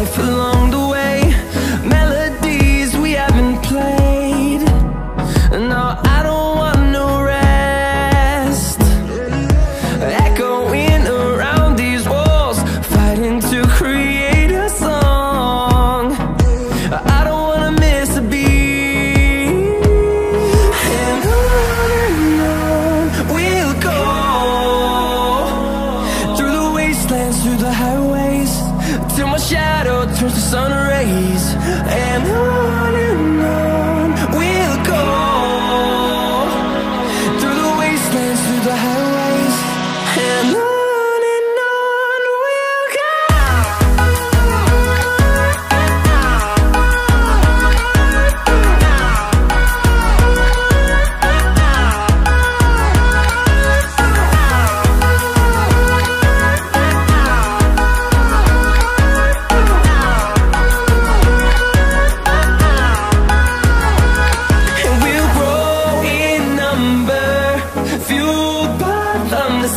life along rays. And on